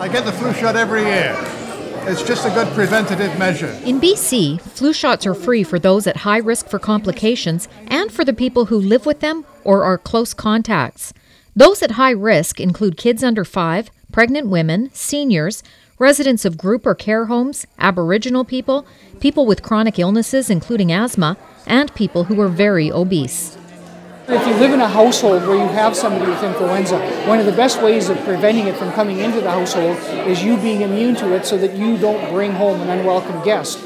I get the flu shot every year. It's just a good preventative measure. In BC, flu shots are free for those at high risk for complications and for the people who live with them or are close contacts. Those at high risk include kids under five, pregnant women, seniors, residents of group or care homes, Aboriginal people, people with chronic illnesses, including asthma, and people who are very obese. If you live in a household where you have somebody with influenza, one of the best ways of preventing it from coming into the household is you being immune to it so that you don't bring home an unwelcome guest,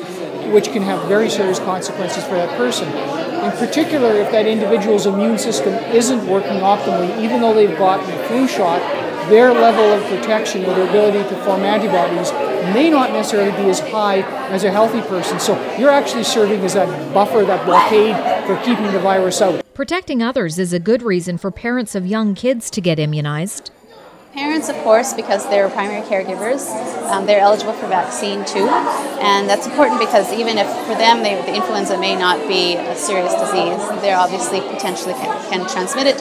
which can have very serious consequences for that person. In particular, if that individual's immune system isn't working optimally, even though they've gotten a flu shot, their level of protection or their ability to form antibodies may not necessarily be as high as a healthy person. So you're actually serving as that buffer, that blockade for keeping the virus out. Protecting others is a good reason for parents of young kids to get immunized. Parents, of course, because they're primary caregivers, um, they're eligible for vaccine too, and that's important because even if for them they, the influenza may not be a serious disease, they're obviously potentially can, can transmit it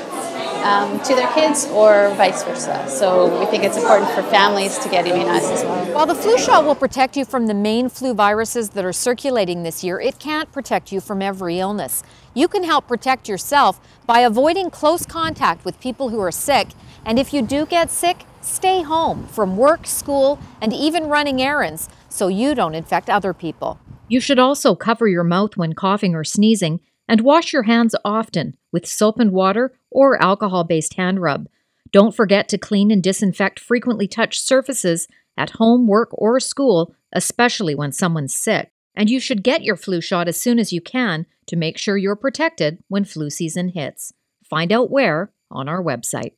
um, to their kids or vice versa. So we think it's important for families to get immunized as well. While the flu shot will protect you from the main flu viruses that are circulating this year, it can't protect you from every illness. You can help protect yourself by avoiding close contact with people who are sick. And if you do get sick, stay home from work, school, and even running errands so you don't infect other people. You should also cover your mouth when coughing or sneezing and wash your hands often with soap and water or alcohol based hand rub. Don't forget to clean and disinfect frequently touched surfaces at home, work, or school, especially when someone's sick. And you should get your flu shot as soon as you can to make sure you're protected when flu season hits. Find out where on our website.